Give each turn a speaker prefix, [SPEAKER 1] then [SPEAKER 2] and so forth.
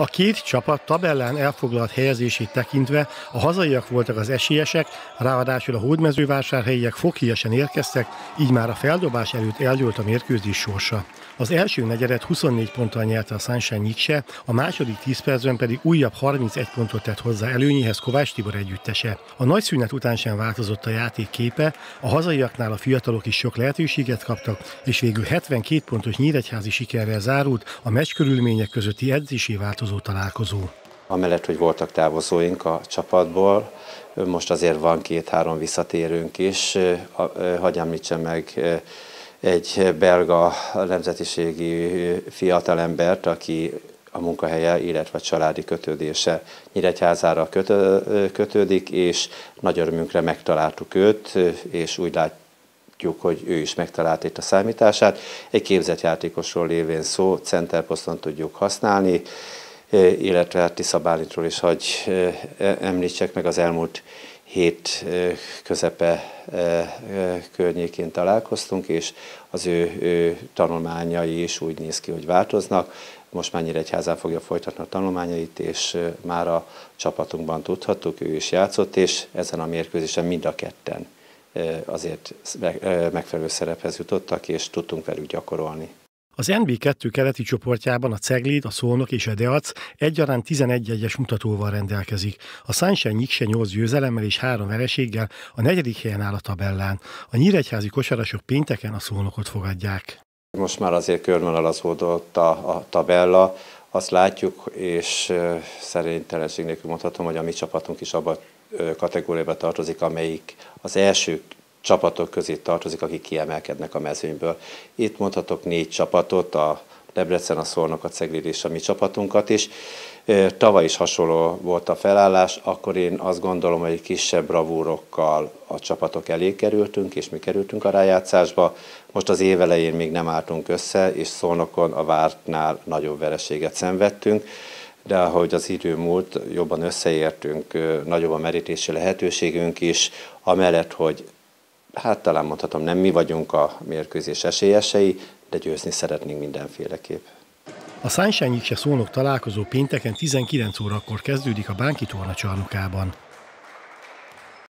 [SPEAKER 1] A két csapat tabellán elfoglalt helyezését tekintve a hazaiak voltak az esélyesek, ráadásul a hódmezővásárhelyiek fokhíjesen érkeztek, így már a feldobás előtt eldőlt a mérkőzés sorsa. Az első negyedet 24 ponttal nyerte a Sunshine Nyikse, a második 10 percben pedig újabb 31 pontot tett hozzá előnyéhez Kovács Tibor együttese. A nagy szünet után sem változott a játék képe, a hazaiaknál a fiatalok is sok lehetőséget kaptak, és végül 72 pontos nyíregyházi sikerrel zárult a meccs körülmények közötti edzési változó találkozó.
[SPEAKER 2] Amellett, hogy voltak távozóink a csapatból, most azért van két-három visszatérőnk is. Hagy említsem meg egy belga nemzetiségi fiatalembert, aki a munkahelye, illetve a családi kötődése Nyíregyházára kötődik, és nagy örömünkre megtaláltuk őt, és úgy látjuk, hogy ő is megtalált itt a számítását. Egy képzett játékosról lévén szó, centerposzton tudjuk használni, illetve Tisza Bálintról is, hogy említsek meg az elmúlt hét közepe környékén találkoztunk, és az ő, ő tanulmányai is úgy néz ki, hogy változnak. Most már Nyíregyházán fogja folytatni a tanulmányait, és már a csapatunkban tudhattuk, ő is játszott, és ezen a mérkőzésen mind a ketten azért megfelelő szerephez jutottak, és tudtunk velük gyakorolni.
[SPEAKER 1] Az NB2 keleti csoportjában a Ceglid, a Szolnok és a Deac egyaránt 11 egyes mutatóval rendelkezik. A Sunshine Nyikse 8 győzelemmel és 3 vereséggel a negyedik helyen áll a tabellán. A nyíregyházi kosarasok pénteken a Szolnokot fogadják.
[SPEAKER 2] Most már azért körvonalazódott a, a tabella, azt látjuk, és szerintelenség nélkül mondhatom, hogy a mi csapatunk is abban kategóriába tartozik, amelyik az első csapatok közé tartozik, akik kiemelkednek a mezőnyből. Itt mondhatok négy csapatot, a Debrecen, a Szolnok, a Cegléd és a mi csapatunkat is. Tavaly is hasonló volt a felállás, akkor én azt gondolom, hogy kisebb bravúrokkal a csapatok elé kerültünk, és mi kerültünk a rájátszásba. Most az évelején még nem álltunk össze, és Szolnokon a vártnál nagyobb vereséget szenvedtünk de ahogy az idő múlt, jobban összeértünk, nagyobb a merítési lehetőségünk is, amellett, hogy hát talán mondhatom, nem mi vagyunk a mérkőzés esélyesei, de győzni szeretnénk mindenféleképp.
[SPEAKER 1] A Sunshine Nyikse szónok találkozó pénteken 19 órakor kezdődik a Bánki torna csarnokában.